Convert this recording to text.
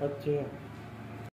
अच्छा।